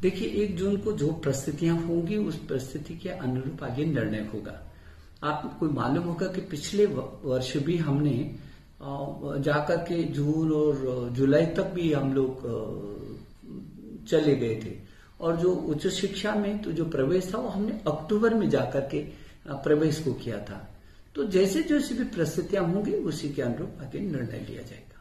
देखिए, एक जून को जो परिस्थितियाँ होंगी, उस परिस्थिति के अनुरूप आगे निर्णय होगा। आपको मालूम होगा कि पिछले वर्ष भी हमने जाकर के जून और जुलाई तक भी हम लोग चले गए थे। और जो उच्च शिक्षा में तो जो प्रवेश था, वो हमने अक्टूबर में जाकर के प्रवेश को किया था। तो जैसे जैसे भी परिस्थितियाँ होंगी, उसी के अनुरूप आगे निर्णय लिया जाएगा।